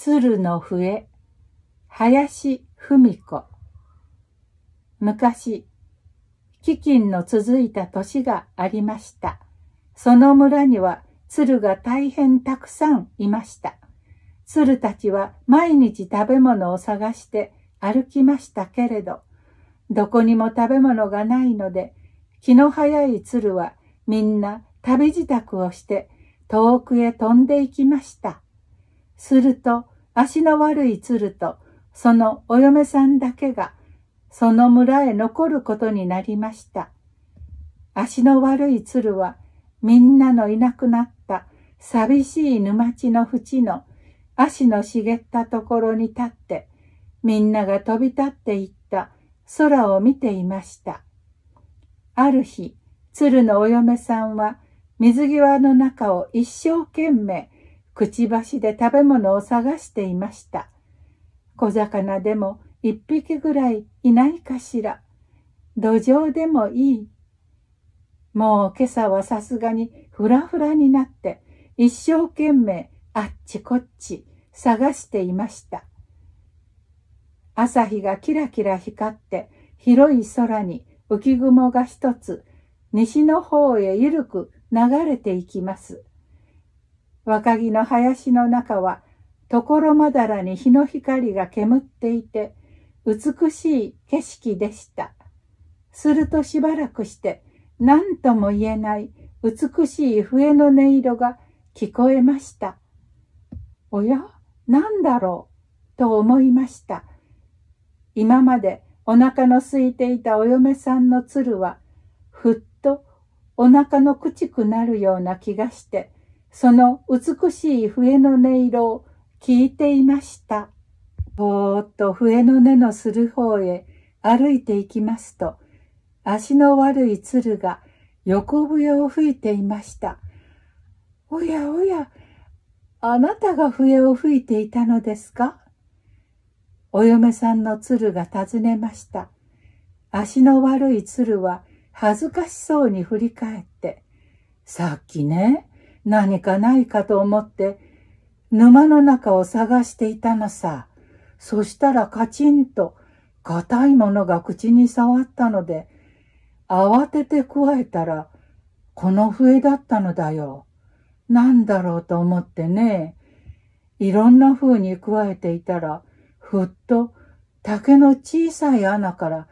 鶴の笛、林文子。昔、飢饉の続いた年がありました。その村には鶴が大変たくさんいました。鶴たちは毎日食べ物を探して歩きましたけれど、どこにも食べ物がないので、気の早い鶴はみんな旅支度をして遠くへ飛んでいきました。すると足の悪い鶴とそのお嫁さんだけがその村へ残ることになりました。足の悪い鶴はみんなのいなくなった寂しい沼地の縁の足の茂ったところに立ってみんなが飛び立っていった空を見ていました。ある日、鶴のお嫁さんは水際の中を一生懸命くちばしで食べ物を探していました。小魚でも一匹ぐらいいないかしら。土壌でもいい。もう今朝はさすがにふらふらになって一生懸命あっちこっち探していました。朝日がキラキラ光って広い空に浮雲が一つ西の方へゆるく流れていきます。若木の林の中はところまだらに日の光が煙っていて美しい景色でした。するとしばらくして何とも言えない美しい笛の音色が聞こえました。おや何だろうと思いました。今までお腹の空いていたお嫁さんの鶴はふっとお腹のくちくなるような気がして、その美しい笛の音色を聞いていました。ぼーっと笛の音のする方へ歩いていきますと、足の悪い鶴が横笛を吹いていました。おやおや、あなたが笛を吹いていたのですか？お嫁さんの鶴が尋ねました。足の悪い鶴は恥ずかしそうに振り返って、さっきね、何かないかと思って、沼の中を探していたのさ。そしたらカチンと硬いものが口に触ったので、慌てて加えたら、この笛だったのだよ。なんだろうと思ってね。いろんな風に加えていたら、ふっと竹の小さい穴から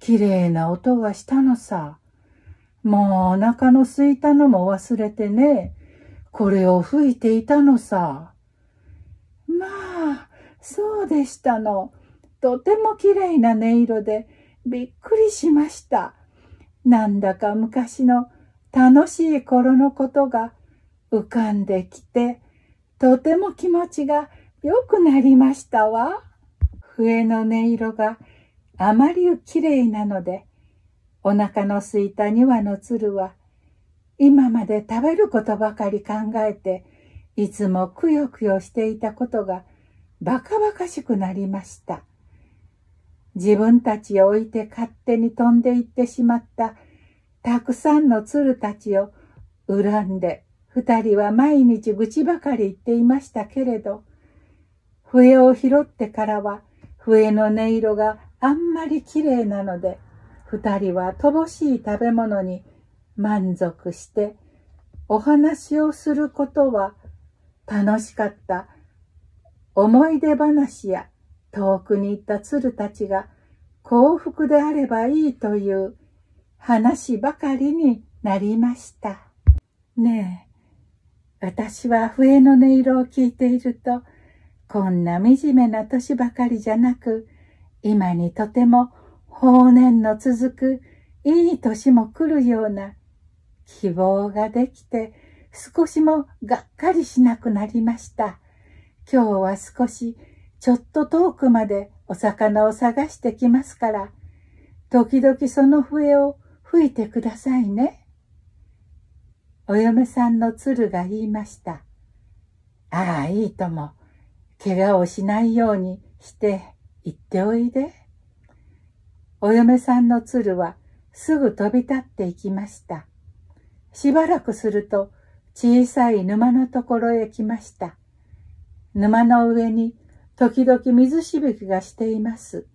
きれいな音がしたのさ。もうお腹の空いたのも忘れてね、これを吹いていたのさ。まあ、そうでしたの。とてもきれいな音色でびっくりしました。なんだか昔の楽しい頃のことが浮かんできて、とても気持ちが良くなりましたわ。笛の音色があまりきれいなので、お腹のすいた2羽の鶴は、今まで食べることばかり考えて、いつもくよくよしていたことがバカバカしくなりました。自分たちを置いて勝手に飛んでいってしまったたくさんの鶴たちを恨んで二人は毎日愚痴ばかり言っていましたけれど、笛を拾ってからは笛の音色があんまり綺麗なので、二人は乏しい食べ物に満足して、お話をすることは楽しかった思い出話や遠くに行った鶴たちが幸福であればいいという話ばかりになりました。ねえ、私は笛の音色を聞いていると、こんな惨めな年ばかりじゃなく、今にとても法年の続くいい年も来るような希望ができて少しもがっかりしなくなりました。今日は少しちょっと遠くまでお魚を探してきますから、時々その笛を吹いてくださいね。お嫁さんの鶴が言いました。ああ、いいとも。怪我をしないようにして行っておいで。お嫁さんの鶴はすぐ飛び立っていきました。しばらくすると小さい沼のところへ来ました。沼の上に時々水しぶきがしています。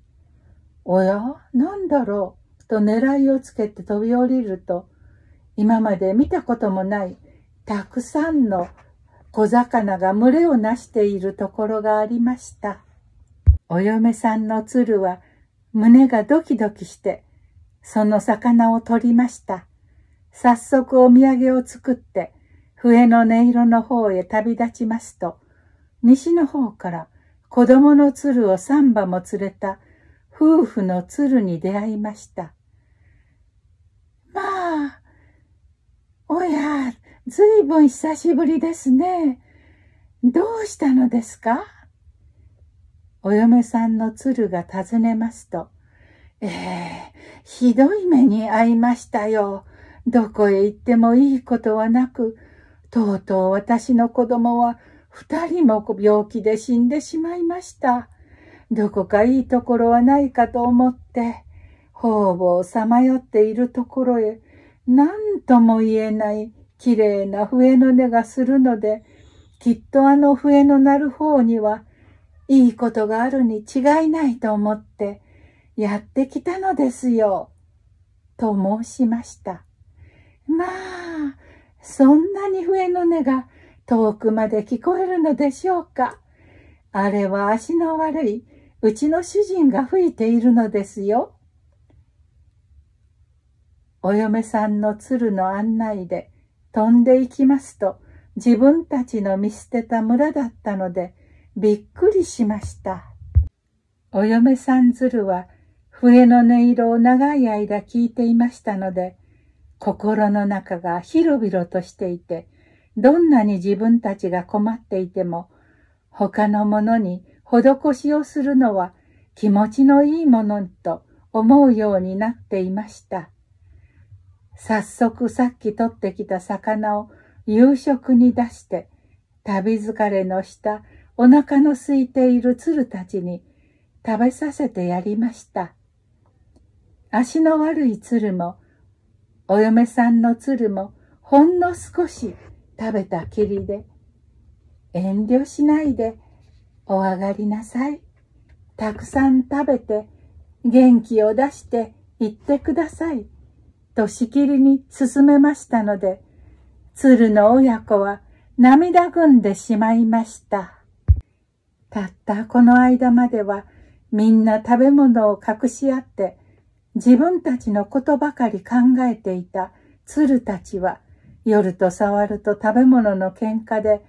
おや、なんだろう？と狙いをつけて飛び降りると、今まで見たこともないたくさんの小魚が群れをなしているところがありました。お嫁さんの鶴は胸がドキドキして、その魚を取りました。早速お土産を作って、笛の音色の方へ旅立ちますと、西の方から子供の鶴を三羽も連れた夫婦の鶴に出会いました。まあ、おや、ずいぶん久しぶりですね。どうしたのですか？お嫁さんの鶴が尋ねますと、ええー、ひどい目に遭いましたよ。どこへ行ってもいいことはなく、とうとう私の子供は二人も病気で死んでしまいました。どこかいいところはないかと思って、方々さまよっているところへ、何とも言えない綺麗な笛の音がするので、きっとあの笛の鳴る方には、いいことがあるに違いないと思って、やってきたのですよ。と申しました。まあ、そんなに笛の音が遠くまで聞こえるのでしょうか。あれは足の悪いうちの主人が吹いているのですよ。お嫁さんの鶴の案内で飛んで行きますと自分たちの見捨てた村だったのでびっくりしました。お嫁さん鶴は笛の音色を長い間聞いていましたので心の中が広々としていてどんなに自分たちが困っていても他のものに施しをするのは気持ちのいいものと思うようになっていました。早速さっき取ってきた魚を夕食に出して、旅疲れのしたお腹の空いている鶴たちに食べさせてやりました。足の悪い鶴も、お嫁さんの鶴もほんの少し食べたきりで、遠慮しないでお上がりなさい。たくさん食べて元気を出して行ってください。としきりに進めましたので、鶴の親子は涙ぐんでしまいました。たったこの間まではみんな食べ物を隠し合って自分たちのことばかり考えていた鶴たちは夜と触ると食べ物の喧嘩で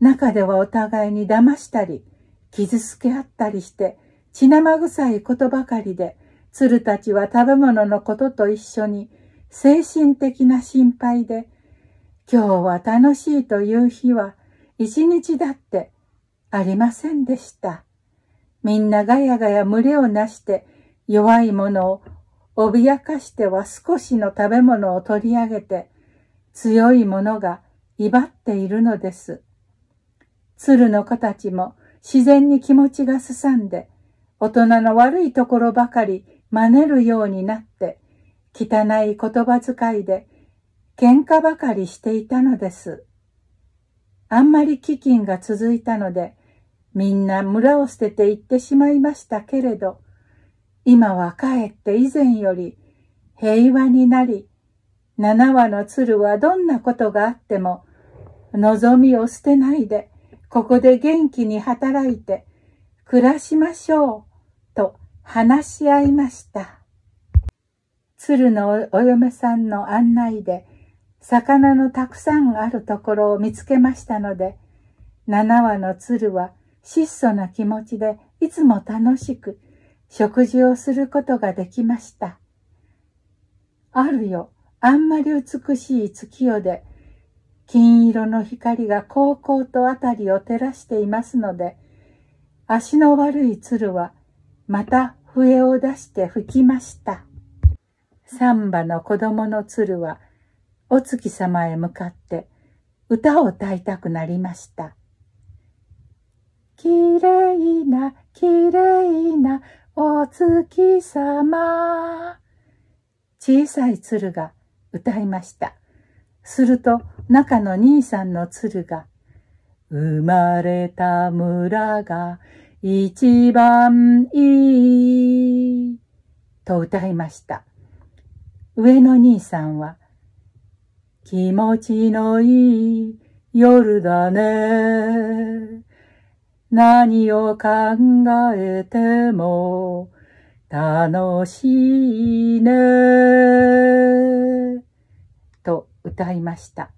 中ではお互いに騙したり傷つけ合ったりして血生臭いことばかりで鶴たちは食べ物のことと一緒に精神的な心配で、今日は楽しいという日は一日だってありませんでした。みんなガヤガヤ群れをなして弱いものを脅かしては少しの食べ物を取り上げて強いものが威張っているのです。鶴の子たちも自然に気持ちがすさんで大人の悪いところばかり真似るようになって、汚い言葉遣いで喧嘩ばかりしていたのです。あんまり飢饉が続いたので、みんな村を捨てて行ってしまいましたけれど、今はかえって以前より平和になり、七羽の鶴はどんなことがあっても、望みを捨てないで、ここで元気に働いて、暮らしましょう、と話し合いました。鶴のお嫁さんの案内で、魚のたくさんあるところを見つけましたので、七羽の鶴は質素な気持ちでいつも楽しく食事をすることができました。あるよ、あんまり美しい月夜で、金色の光が高々とあたりを照らしていますので、足の悪い鶴はまた笛を出して吹きました。サンバの子供の鶴はお月様へ向かって歌を歌いたくなりました。きれいな、きれいな月様。小さい鶴が歌いました。すると中の兄さんの鶴が、生まれた村が一番いい。と歌いました。上の兄さんは、気持ちのいい夜だね。何を考えても楽しいね。と歌いました。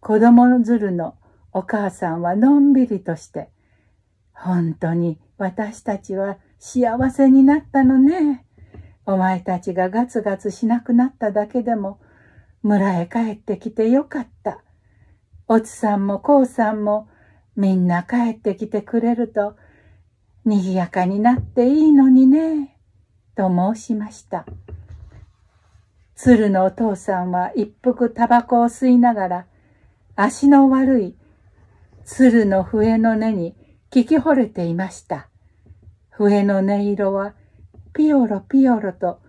子供のズルのお母さんはのんびりとして、本当に私たちは幸せになったのね。お前たちがガツガツしなくなっただけでも、村へ帰ってきてよかった。おつさんもこうさんもみんな帰ってきてくれると、賑やかになっていいのにね、と申しました。鶴のお父さんは一服タバコを吸いながら、足の悪い鶴の笛の音に聞き惚れていました。笛の音色はピヨロピヨロと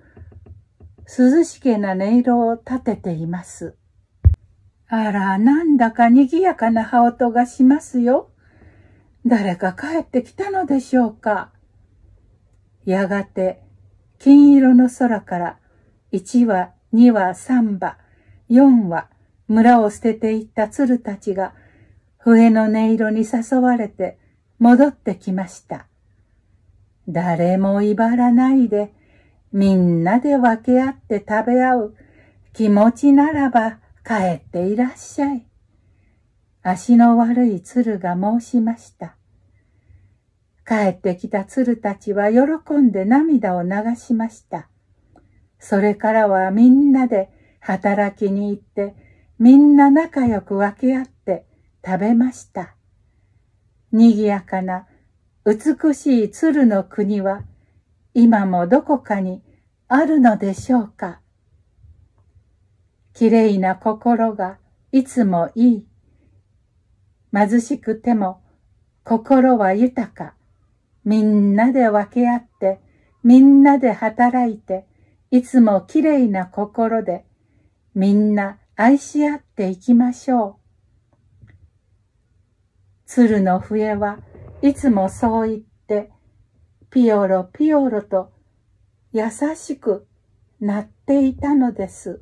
涼しげな音色を立てています。あら、なんだか賑やかな羽音がしますよ。誰か帰ってきたのでしょうか。やがて、金色の空から1羽、2羽、3羽、4羽、村を捨てていった鶴たちが、笛の音色に誘われて戻ってきました。誰も威張らないで、みんなで分け合って食べ合う気持ちならば帰っていらっしゃい。足の悪い鶴が申しました。帰ってきた鶴たちは喜んで涙を流しました。それからはみんなで働きに行って、みんな仲良く分け合って食べました。賑やかな美しい鶴の国は今もどこかにあるのでしょうかきれいな心がいつもいい。貧しくても心は豊か。みんなで分け合って、みんなで働いて、いつもきれいな心で、みんな愛し合っていきましょう。鶴の笛はいつもそう言って、ピヨロピヨロと優しくなっていたのです。